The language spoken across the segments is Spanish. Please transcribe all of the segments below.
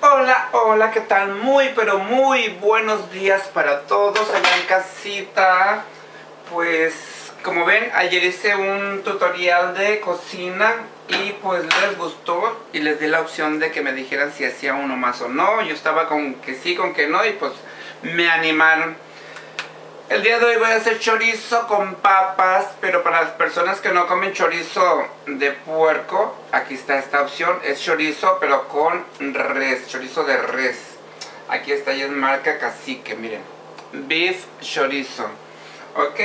Hola, hola, ¿qué tal? Muy, pero muy buenos días para todos allá en casita. Pues, como ven, ayer hice un tutorial de cocina y pues les gustó y les di la opción de que me dijeran si hacía uno más o no. Yo estaba con que sí, con que no y pues me animaron. El día de hoy voy a hacer chorizo con papas, pero para las personas que no comen chorizo de puerco, aquí está esta opción, es chorizo pero con res, chorizo de res. Aquí está y es marca cacique, miren, beef chorizo, ok.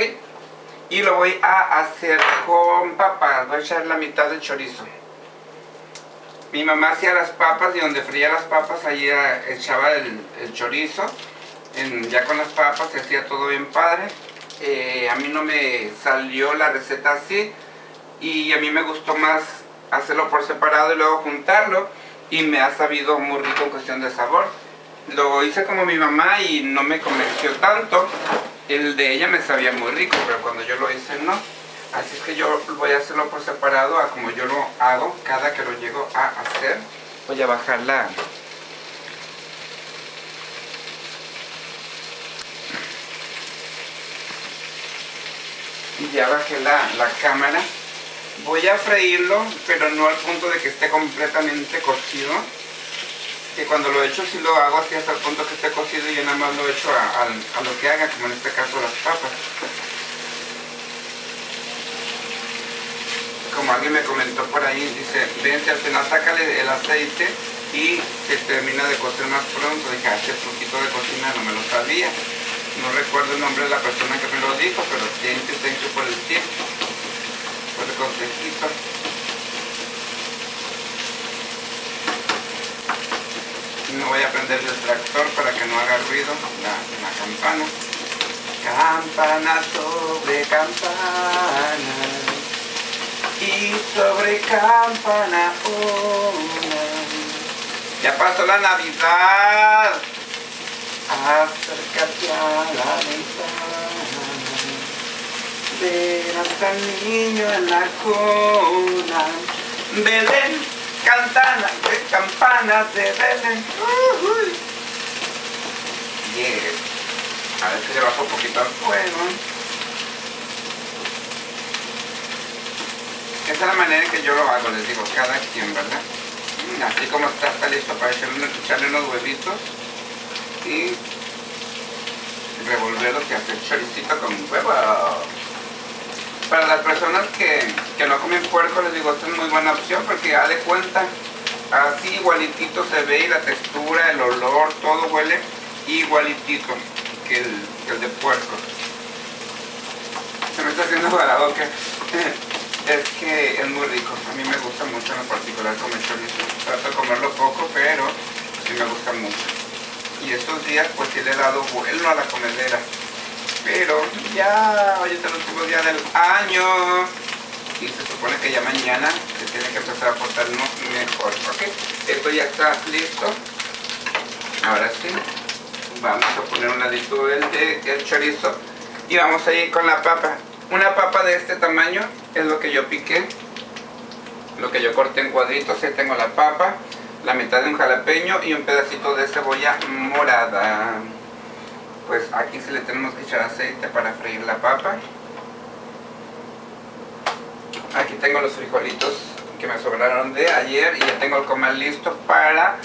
Y lo voy a hacer con papas, voy a echar la mitad del chorizo. Mi mamá hacía las papas y donde fría las papas, ahí echaba el chorizo ya con las papas se hacía todo bien padre. Eh, a mí no me salió la receta así y a mí me gustó más hacerlo por separado y luego juntarlo y me ha sabido muy rico en cuestión de sabor. Lo hice como mi mamá y no me convenció tanto. El de ella me sabía muy rico, pero cuando yo lo hice no. Así es que yo voy a hacerlo por separado a como yo lo hago cada que lo llego a hacer. Voy a bajar la, ya bajé la, la cámara. Voy a freírlo, pero no al punto de que esté completamente cocido. Que cuando lo echo sí lo hago así hasta el punto que esté cocido y yo nada más lo echo a, lo que haga, como en este caso las papas. Como alguien me comentó por ahí, dice, vente al final sácale el aceite y se termina de cocer más pronto. Dije, ah, poquito de cocina no me lo sabía. No recuerdo el nombre de la persona que me lo dijo, pero thank you, thank you por el tip, por el consejito. No voy a prender el extractor para que no haga ruido la, la campana. Campana sobre campana y sobre campana una. Ya pasó la Navidad. Acércate a la ventana, verás al niño en la cuna. Belén, cantana, campanas de Belén. Uh A ver si le bajo un poquito al fuego. Esa es la manera en que yo lo hago, les digo, cada quien, ¿verdad? Así como está, está listo para echarle unos huevitos y revolverlo que hace choricito con huevo. Para las personas que, no comen puerco les digo, esta es muy buena opción porque ya de cuenta, así igualitito se ve y la textura, el olor, todo huele igualitito que el, el de puerco. Se me está haciendo la boca. es que es muy rico, a mí me gusta mucho en particular comer chorizo. Trato de comerlo poco, pero sí me gusta mucho y estos días pues sí le he dado vuelo a la comedera. Pero ya hoy es el último día del año. Y se supone que ya mañana se tiene que empezar a portarnos mejor. Ok esto ya está listo. Ahora sí vamos a poner un ladito del, el chorizo. Y vamos a ir con la papa. Una papa de este tamaño es lo que yo piqué. Lo que yo corté en cuadritos ahí tengo la papa la mitad de un jalapeño y un pedacito de cebolla morada. Pues aquí sí le tenemos que echar aceite para freír la papa. Aquí tengo los frijolitos que me sobraron de ayer y ya tengo el comal listo para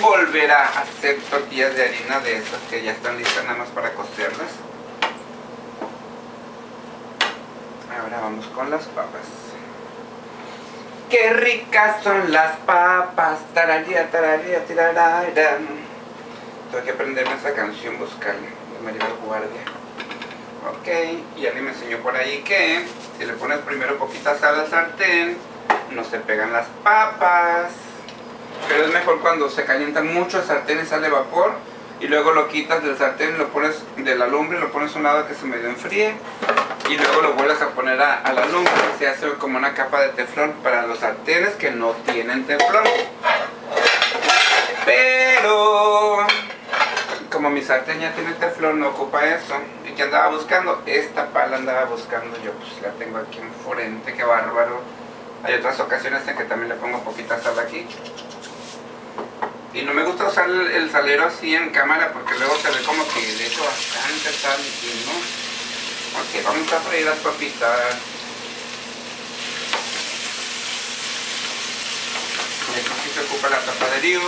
volver a hacer tortillas de harina de estas que ya están listas nada más para cocerlas. Ahora vamos con las papas. Qué ricas son las papas, tararía, tararía, tirará. Tengo que aprenderme esa canción, buscarla, de Maribel Guardia. Ok, y alguien me enseñó por ahí que si le pones primero poquita sal al sartén, no se pegan las papas. Pero es mejor cuando se calienta mucho el sartén y sale vapor y luego lo quitas del sartén, lo pones de la lumbre, lo pones a un lado que se medio enfríe y luego lo vuelves a poner a, la lumbre, se hace como una capa de teflón para los sartenes que no tienen teflón. Pero como mi sartén ya tiene teflón, no ocupa eso. ¿Y que andaba buscando? Esta pala andaba buscando yo, pues la tengo aquí enfrente, qué bárbaro. Hay otras ocasiones en que también le pongo poquita sal aquí. Y no me gusta usar el, salero así en cámara porque luego se ve como que le echo bastante sal y no. Ok, vamos a freír las papitas. Aquí se ocupa la tapa de.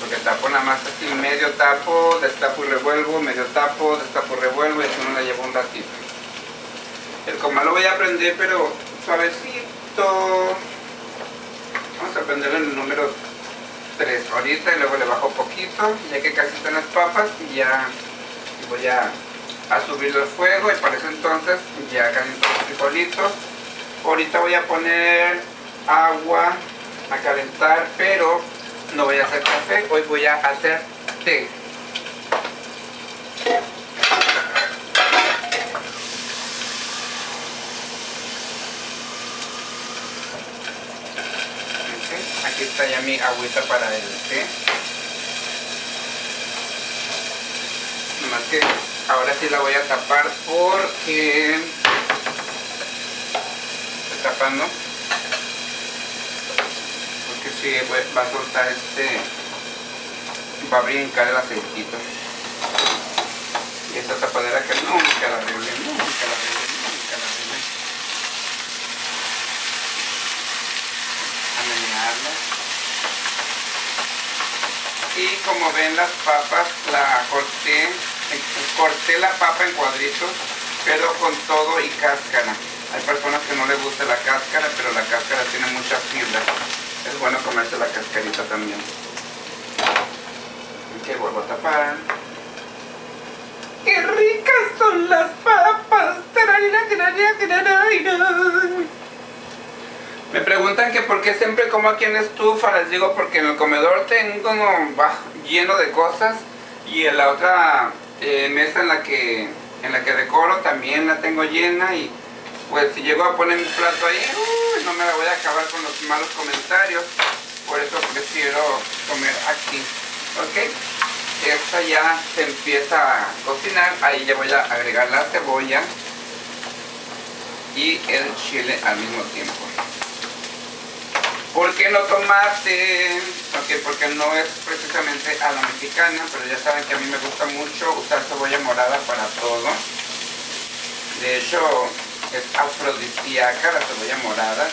Porque tapo nada más así, medio tapo, destapo y revuelvo, medio tapo, destapo y revuelvo y así no la llevo un ratito. El comal lo voy a prender pero suavecito. Vamos a prender el número 3 ahorita y luego le bajo poquito, ya que casi están las papas y ya voy a, a subir el fuego y para eso entonces ya caliento los frijolitos. Ahorita voy a poner agua a calentar, pero no voy a hacer café, hoy voy a hacer té. Ok, Aquí está ya mi agüita para el té. Nomás que ahora sí la voy a tapar porque estoy tapando. Porque si va a soltar este va a brincar el aceitito. Y esta tapadera que nunca la arreglé, nunca la arreglé, nunca la arreglé a menearla y como ven las papas la corté corté la papa en cuadritos pero con todo y cáscara hay personas que no les gusta la cáscara pero la cáscara tiene mucha fibra es bueno comerse la cascarita también. Ok, vuelvo a tapar. ¡Qué ricas son las papas! Me preguntan que por qué siempre como aquí en estufa, les digo porque en el comedor tengo lleno de cosas y en la otra eh, mesa en la que en la que decoro también la tengo llena y pues si llego a poner mi plato ahí, no me la voy a acabar con los malos comentarios. Por eso prefiero comer aquí. ¿Ok? Esta ya se empieza a cocinar. Ahí ya voy a agregar la cebolla y el chile al mismo tiempo. ¿Por qué no tomate? Ok, porque no es precisamente a la mexicana, pero ya saben que a mí me gusta mucho usar cebolla morada para todo. De hecho, es afrodisíaca, la cebolla morada,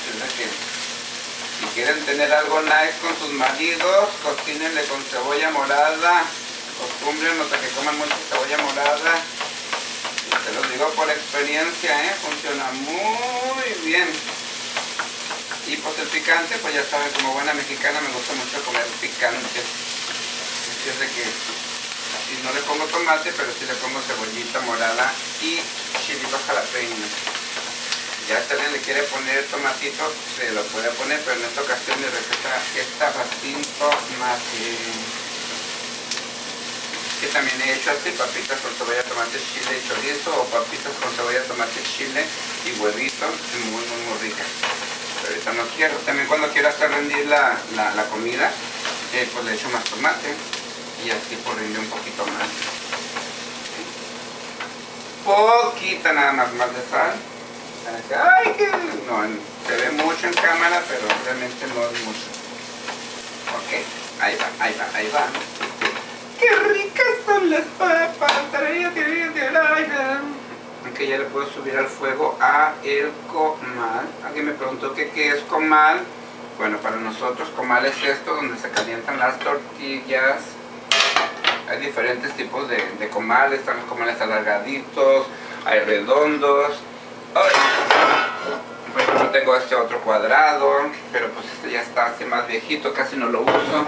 si quieren tener algo nice con sus maridos, cocínenle con cebolla morada, acostumbren a que coman mucha cebolla morada. Y se los digo por experiencia, ¿eh? funciona muy bien. Y pues el picante, pues ya saben, como buena mexicana me gusta mucho comer picante. De que no le pongo tomate, pero sí le pongo cebollita morada y chilitos jalapeños. Ya si alguien le quiere poner tomatito, se lo puede poner, pero en esta ocasión mi receta está bastante más que también he hecho así, papitas con cebolla, tomate, chile y chorizo, o papitas con cebolla, tomate, chile y huevito, muy, muy, muy rica. Ahorita no quiero. También cuando quiero hacer rendir la, comida, eh, pues le echo más tomate y así por rendir un poquito más. Poquita nada más, más de sal. Ay, que no, se ve mucho en cámara, pero realmente no es mucho. Ok, ahí va, ahí va, ahí va. ¡Qué ricas son las papas! Aunque ya le puedo subir al fuego a el comal. Alguien me preguntó que qué es comal. Bueno, para nosotros comal es esto donde se calientan las tortillas. Hay diferentes tipos de, de comales, están los comales alargaditos, hay redondos, por ejemplo tengo este otro cuadrado, pero pues este ya está así más viejito, casi no lo uso.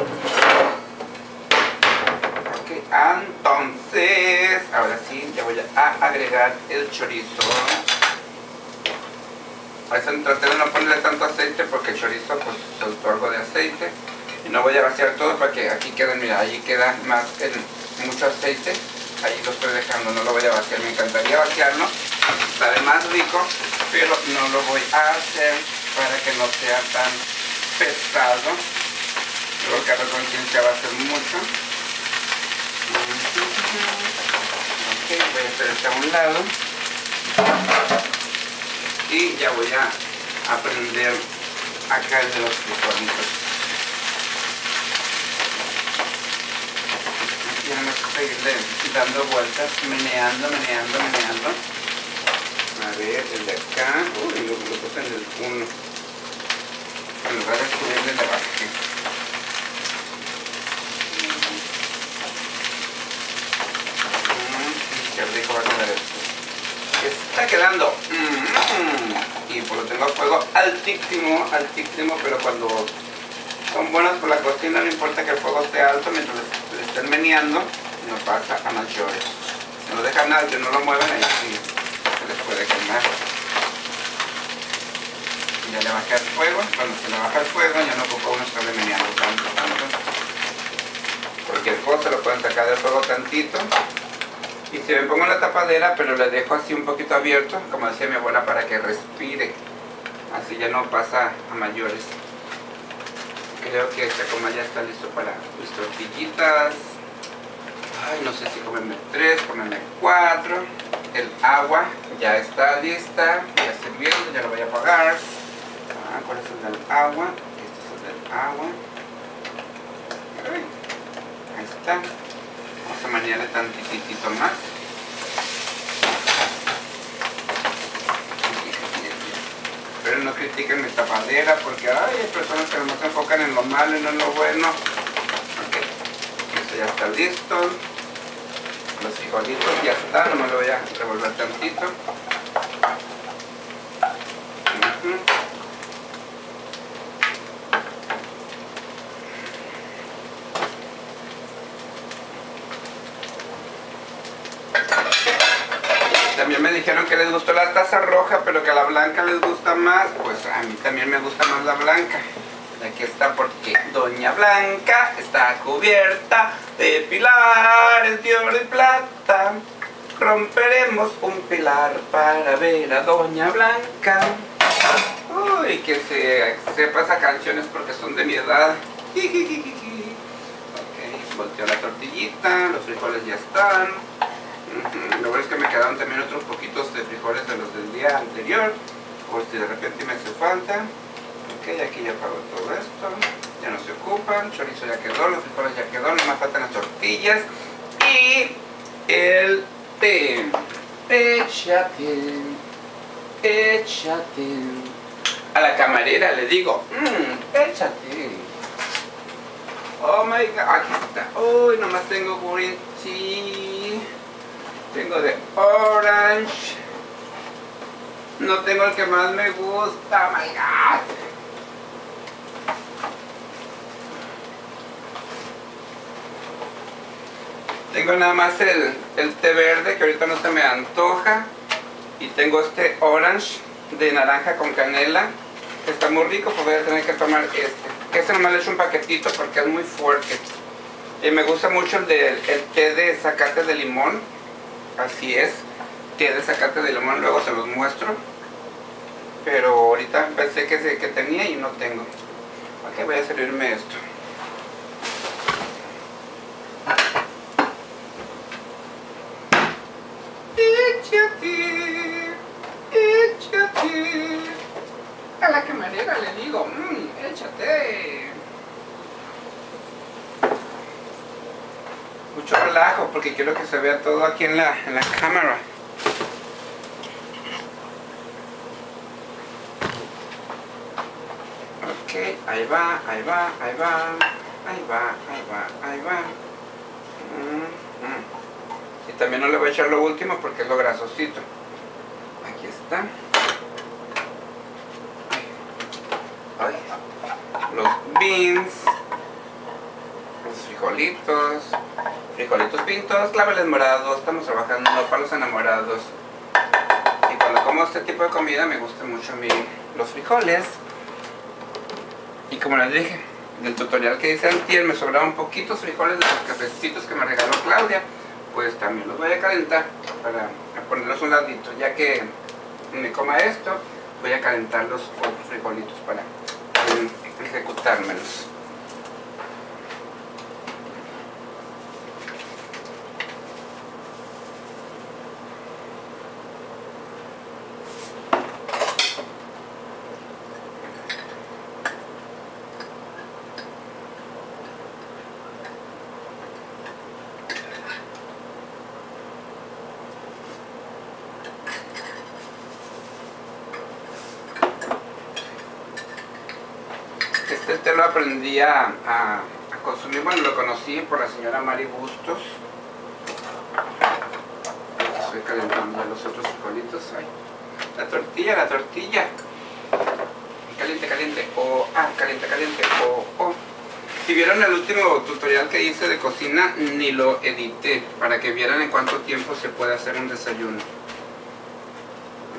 Entonces, ahora sí, ya voy a agregar el chorizo. A veces traté de no ponerle tanto aceite porque el chorizo pues soltó algo de aceite. Y no voy a vaciar todo para que aquí queden, mira, allí queda más, mucho aceite. Ahí lo estoy dejando, no lo voy a vaciar, me encantaría vaciarlo sabe más rico, pero no lo voy a hacer para que no sea tan pesado. Creo que la conciencia va a ser mucho. este a un lado. Y ya voy a aprender acá el de los picoritos y vamos a seguirle dando vueltas meneando, meneando, meneando. A ver, el de acá. Uy, lo, lo puse en el 1 en lugar de subirle de abajo Está quedando. Mm, Y pues lo tengo a fuego altísimo, altísimo, pero cuando son buenas por la cocina, no importa que el fuego esté alto, mientras le, estén meneando, no pasa a mayores. Si no dejan nada, que no lo mueven, ahí sí se les puede quemar. Y ya le bajé el fuego, cuando se le baja el fuego ya no ocupa uno estarle meneando tanto, tanto. Cualquier cosa lo pueden sacar del fuego tantito. Y si me pongo la tapadera, pero le dejo así un poquito abierto, como decía mi abuela, para que respire. Así ya no pasa a mayores. Creo que este coma ya está listo para mis tortillitas. Ay, no sé si comerme tres, comerme cuatro. El agua ya está lista, ya sirviendo, ya lo voy a apagar. Ah, ¿Cuál es el del agua? Este es el del agua. Ahí está. Vamos a manearle tantitito más. Pero no critiquen mi tapadera porque ay, hay personas que no se enfocan en lo malo y no en lo bueno. Ok, esto ya está listo. Los frijolitos ya están, no me lo voy a revolver tantito. También me dijeron que les gustó la taza roja, pero que a la blanca les gusta más. Pues a mí también me gusta más la blanca. Aquí está porque Doña Blanca está cubierta de pilares de oro y plata. Romperemos un pilar para ver a Doña Blanca. Uy, que se sepa esas canciones porque son de mi edad. Ok, volteo la tortillita, los frijoles ya están. Lo bueno es que me quedaron también otros poquitos de frijoles de los del día anterior, por si de repente me hace falta. Ok, aquí ya pago todo esto, ya no se ocupan, chorizo ya quedó, los frijoles ya quedó, no me faltan las tortillas y el té. Échate, échate. A la camarera le digo, mmm, échate. Oh my god, aquí está. Uy, nomás tengo tea. Tengo de orange. No tengo el que más me gusta. Oh my god. Tengo nada más el, el té verde que ahorita no se me antoja. Y tengo este orange de naranja con canela. Está muy rico, pues voy a tener que tomar este. Este nomás le echo un paquetito porque es muy fuerte. Y me gusta mucho el, de, el té de zacate de limón. Así es. Té de zacate de limón, luego se los muestro. Pero ahorita pensé que, que tenía y no tengo. Ok, voy a servirme esto. Échate, échate. A la camarera le digo, mmm, échate. Mucho relajo porque quiero que se vea todo aquí en la, en la cámara. Ok, ahí va, ahí va, ahí va, ahí va, ahí va, ahí va. Mm, mm. Y también no le voy a echar lo último porque es lo grasosito. Aquí está. Ay. Los beans. Los frijolitos. Frijolitos pintos, claveles morados. Estamos trabajando para los enamorados. Y cuando como este tipo de comida me gustan mucho mí los frijoles. Y como les dije, del tutorial que hice antier me sobraban poquitos frijoles de los cafecitos que me regaló Claudia. Pues también los voy a calentar para ponerlos un ladito. Ya que me coma esto, voy a calentar los otros frijolitos para ejecutármelos. Lo aprendí a, a- a consumir, bueno, lo conocí por la señora Mari Bustos. Estoy calentando ya los otros frijolitos. La tortilla, la tortilla. Caliente, caliente. Oh, ah, caliente, caliente. Oh, oh. Si vieron el último tutorial que hice de cocina, ni lo edité para que vieran en cuánto tiempo se puede hacer un desayuno.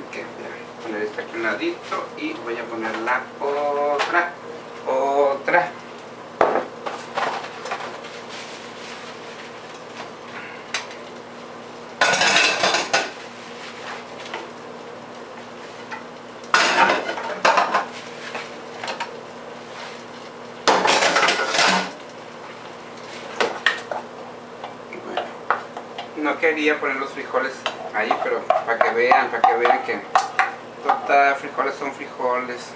Ok. Voy a poner esta aquí a un ladito y voy a poner la. Otra. Bueno, no quería poner los frijoles ahí, pero para que vean, para que vean que total, frijoles son frijoles.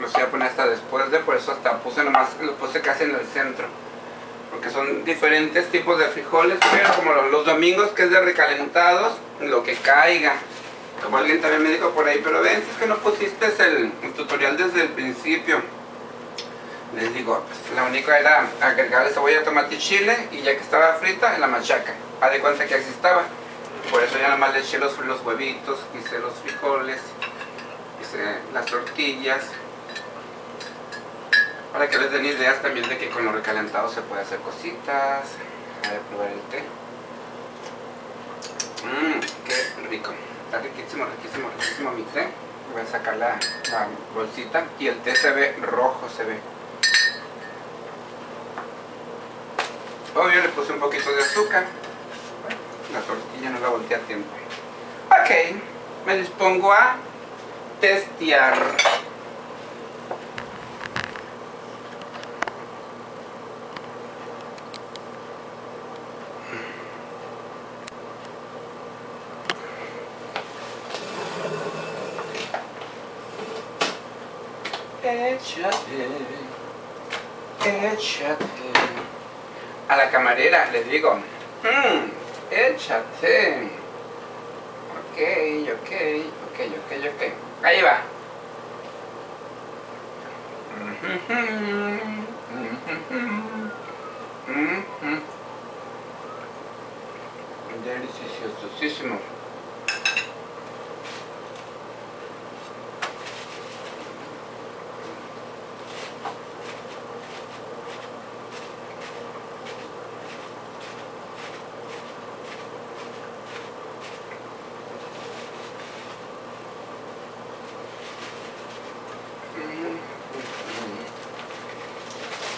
Los voy a poner hasta después de, por eso hasta puse nomás, los puse casi en el centro. Porque son diferentes tipos de frijoles, pero como los, domingos que es de recalentados, lo que caiga. Como alguien también me dijo por ahí, pero ven, si es que no pusiste el tutorial desde el principio. Les digo, pues la única era agregarle cebolla, tomate y chile y ya que estaba frita, en la machaca. Haz de cuenta que así estaba. Por eso ya nada más le eché los, huevitos, hice los frijoles, hice las tortillas. Para que les den ideas también de que con los recalentados se puede hacer cositas. A probar el té. Mmm, qué rico. Está riquísimo, riquísimo, riquísimo mi té. Voy a sacar la bolsita y el té se ve rojo, se ve. Obvio le puse un poquito de azúcar. La tortilla no la volteé a tiempo. Ok, me dispongo a testear. Échate, échate. A la camarera les digo, "Mm, échate. Ok, ok, ok, ok, ok. Ahí va. Deliciosísimo.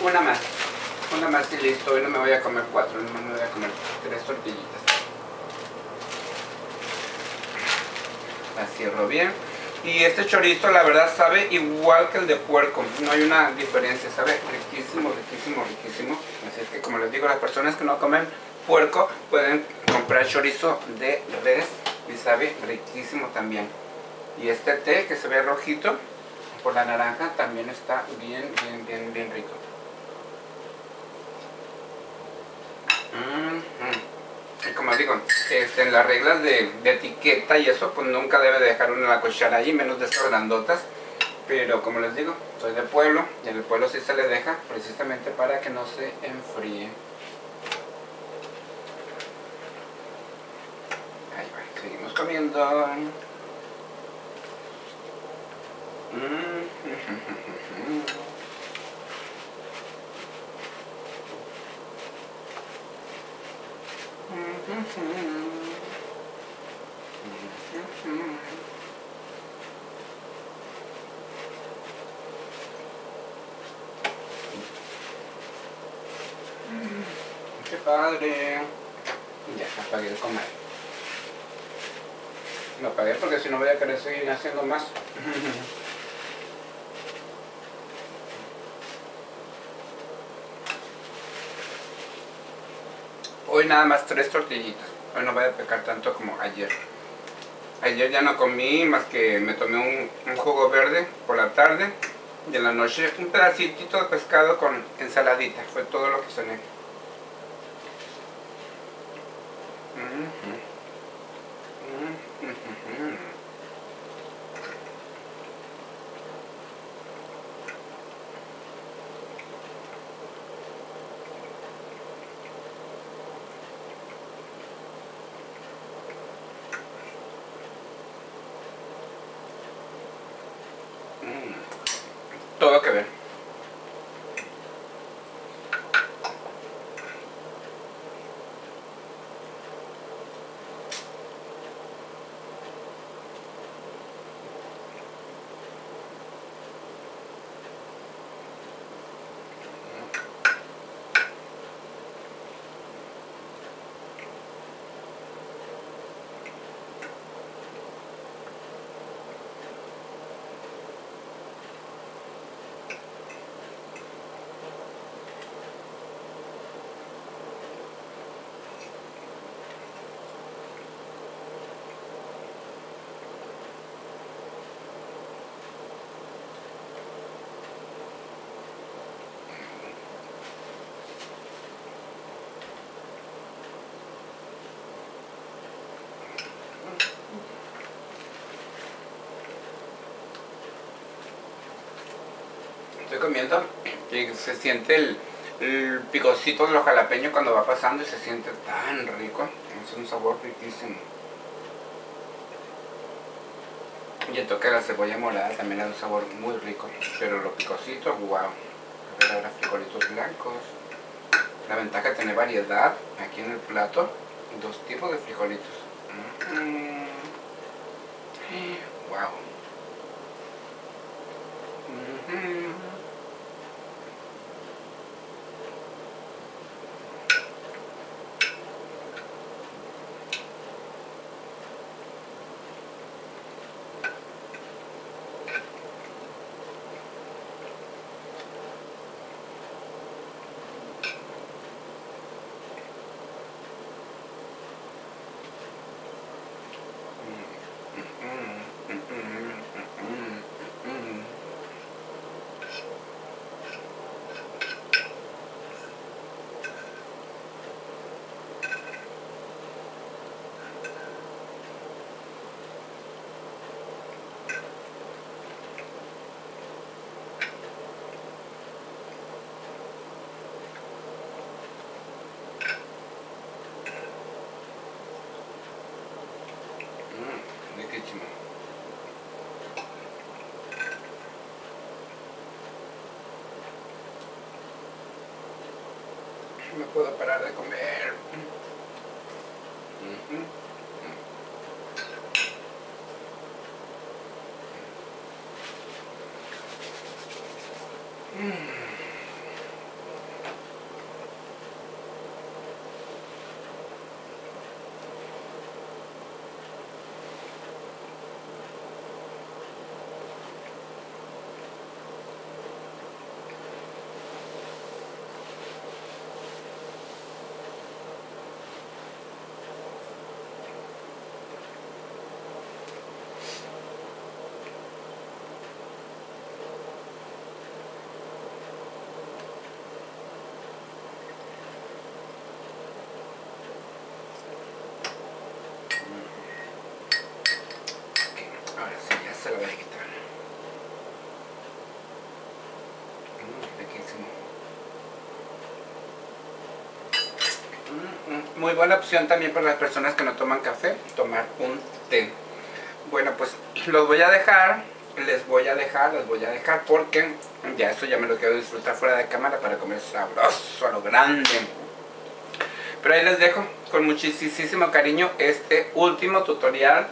Una más. Una más y listo. Hoy no me voy a comer cuatro, no me voy a comer tres tortillitas. La cierro bien. Y este chorizo la verdad sabe igual que el de puerco. No hay una diferencia, sabe riquísimo, riquísimo, riquísimo. Así que como les digo, las personas que no comen puerco pueden comprar chorizo de res y sabe riquísimo también. Y este té que se ve rojito por la naranja también está bien, bien, bien, bien rico. Mm, mm. Y como digo, este, en las reglas de, etiqueta y eso, pues nunca debe de dejar uno la cuchara ahí, menos de estas grandotas. Pero como les digo, soy de pueblo y en el pueblo sí se le deja precisamente para que no se enfríe. Ahí va, seguimos comiendo. Mm. Qué padre. Ya, apagué el comer. Lo apagué porque si no voy a querer seguir haciendo más. Hoy nada más tres tortillitas. Hoy no voy a pecar tanto como ayer. Ayer ya no comí más que me tomé un, un jugo verde por la tarde y en la noche un pedacito de pescado con ensaladita. Fue todo lo que cené. Estoy comiendo y se siente el, el picocito de los jalapeños cuando va pasando y se siente tan rico. Es un sabor riquísimo. Y el toque la cebolla morada también es un sabor muy rico. Pero los picositos, wow. Ahora frijolitos blancos. La ventaja de tener variedad aquí en el plato. Dos tipos de frijolitos. Mm. Wow. Mm-hmm. riquísimo. No puedo parar de comer. Ujú. Mm. Ok, Ahora sí, ya se lo voy a quitar. Mm, riquísimo. Mm, mm, Buena opción también para las personas que no toman café, tomar un té. Bueno, pues los voy a dejar, les voy a dejar, les voy a dejar porque ya eso ya me lo quiero disfrutar fuera de cámara para comer sabroso a lo grande. Pero ahí les dejo con muchísimo cariño este último tutorial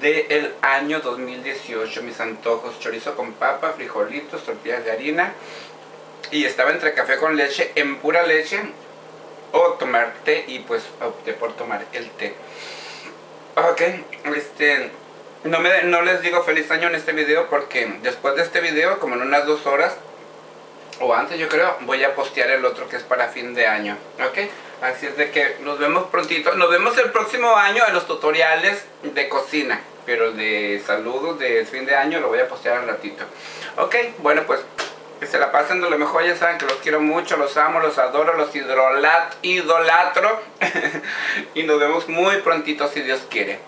del año 2018. Mis antojos, chorizo con papa, frijolitos, tortillas de harina. Y estaba entre café con leche, en pura leche, o tomar té y pues opté por tomar el té. Ok, este, no, me, no les digo feliz año en este video porque después de este video, como en unas dos horas, o antes yo creo, voy a postear el otro que es para fin de año, ¿ok? Así es de que nos vemos prontito, nos vemos el próximo año en los tutoriales de cocina, pero de saludos de fin de año lo voy a postear al ratito, ¿ok? Bueno pues, que se la pasen de lo mejor, ya saben que los quiero mucho, los amo, los adoro, los hidrolat, idolatro, y nos vemos muy prontito si Dios quiere.